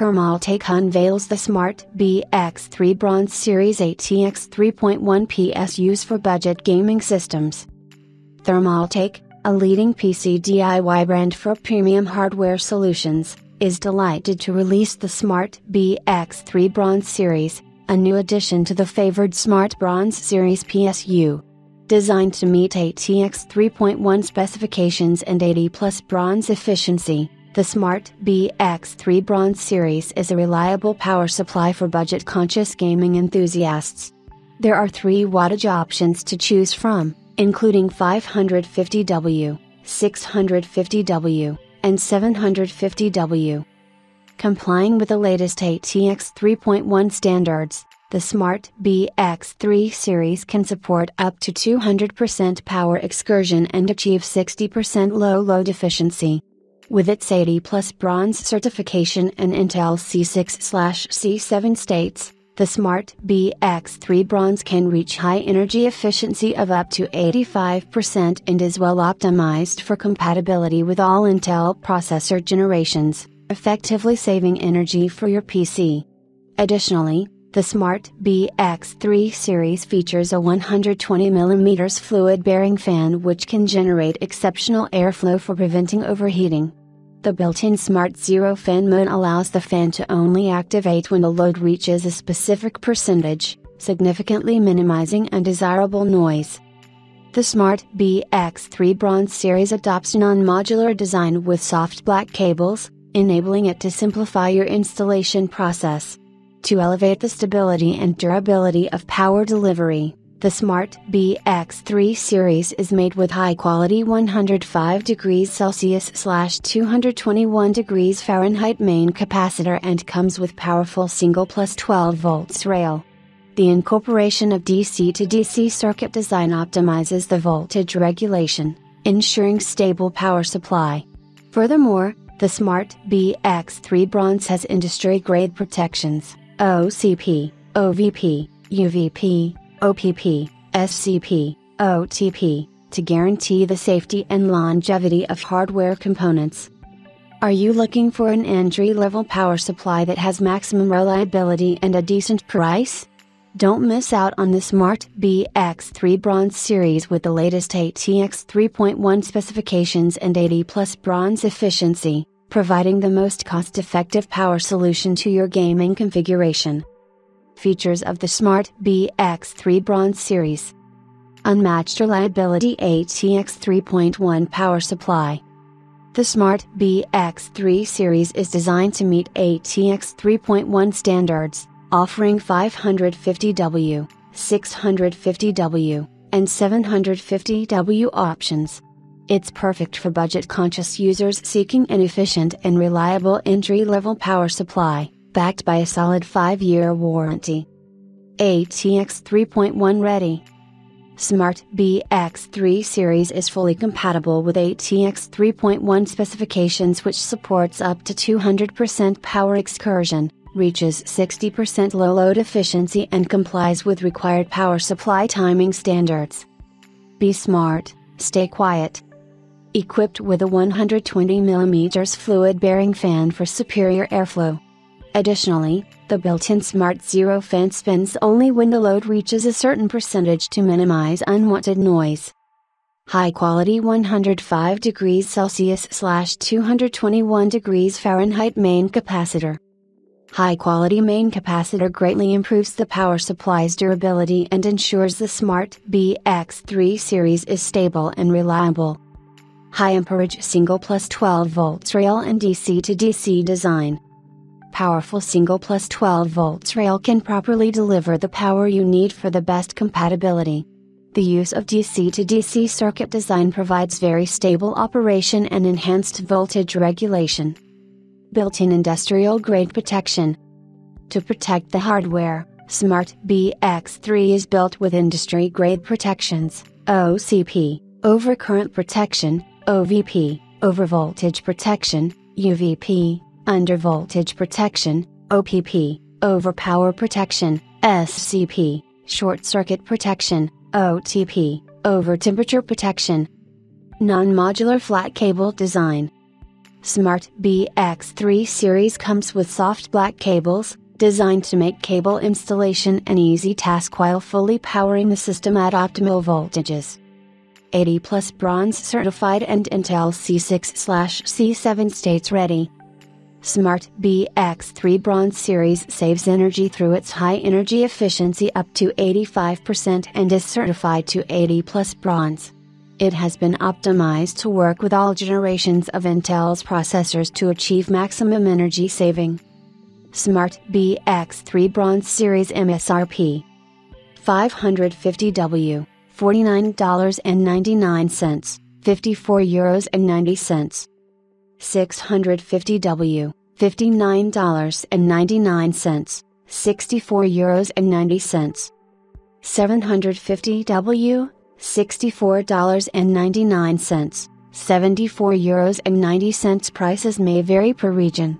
Thermaltake unveils the Smart BX3 Bronze Series ATX 3.1 PSUs for budget gaming systems. Thermaltake, a leading PC DIY brand for premium hardware solutions, is delighted to release the Smart BX3 Bronze Series, a new addition to the favored Smart Bronze Series PSU. Designed to meet ATX 3.1 specifications and 80 plus bronze efficiency, the Smart BX3 Bronze series is a reliable power supply for budget conscious gaming enthusiasts. There are three wattage options to choose from, including 550W, 650W, and 750W. Complying with the latest ATX 3.1 standards, the Smart BX3 series can support up to 200% power excursion and achieve 60% low load efficiency. With its 80 plus bronze certification and Intel C6/C7 states, the Smart BX3 Bronze can reach high energy efficiency of up to 85% and is well optimized for compatibility with all Intel processor generations, effectively saving energy for your PC. Additionally, the Smart BX3 series features a 120mm fluid bearing fan which can generate exceptional airflow for preventing overheating. The built-in Smart Zero fan mode allows the fan to only activate when the load reaches a specific percentage, significantly minimizing undesirable noise. The Smart BX3 Bronze series adopts a non-modular design with soft black cables, enabling it to simplify your installation process. To elevate the stability and durability of power delivery, the Smart BX3 series is made with high quality 105 degrees Celsius slash 221 degrees Fahrenheit main capacitor and comes with powerful single plus 12 volts rail. The incorporation of DC to DC circuit design optimizes the voltage regulation, ensuring stable power supply. Furthermore, the Smart BX3 Bronze has industry grade protections, OCP, OVP, UVP, OPP, SCP, OTP, to guarantee the safety and longevity of hardware components. Are you looking for an entry level power supply that has maximum reliability and a decent price? Don't miss out on the Smart BX3 Bronze series with the latest ATX 3.1 specifications and 80 plus bronze efficiency, providing the most cost effective power solution to your gaming configuration. Features of the Smart BX3 Bronze series Unmatched reliability ATX 3.1 power supply. The Smart BX3 series is designed to meet ATX 3.1 standards, offering 550W, 650W, and 750W options. It's perfect for budget conscious users seeking an efficient and reliable entry level power supply backed by a solid 5 year warranty. ATX 3.1 ready. Smart BX3 series is fully compatible with ATX 3.1 specifications which supports up to 200% power excursion, reaches 60% low load efficiency and complies with required power supply timing standards. Be smart, stay quiet. Equipped with a 120mm fluid bearing fan for superior airflow. Additionally, the built-in Smart Zero fan spins only when the load reaches a certain percentage to minimize unwanted noise. High quality 105 degrees Celsius slash 221 degrees Fahrenheit main capacitor. High quality main capacitor greatly improves the power supply's durability and ensures the Smart BX3 series is stable and reliable. High amperage single plus 12 volts rail and DC to DC design powerful single plus 12 volts rail can properly deliver the power you need for the best compatibility. The use of DC to DC circuit design provides very stable operation and enhanced voltage regulation. Built-in industrial grade protection. To protect the hardware, Smart BX3 is built with industry grade protections, OCP, overcurrent protection, OVP, overvoltage protection, UVP, undervoltage protection, OPP, overpower protection, SCP, short circuit protection, OTP, over temperature protection. Non modular flat cable design. Smart BX3 series comes with soft black cables, designed to make cable installation an easy task while fully powering the system at optimal voltages. 80 plus bronze certified and Intel C6/C7 states ready. Smart BX3 Bronze series saves energy through its high energy efficiency up to 85% and is certified to 80 plus bronze. It has been optimized to work with all generations of Intel's processors to achieve maximum energy saving. Smart BX3 Bronze Series MSRP 550W, $49.99, 54 euros and 90 cents. 650W, $59.99, 64 euros and 90 cents. 750W, $64.99, 74 euros and 90 cents prices may vary per region.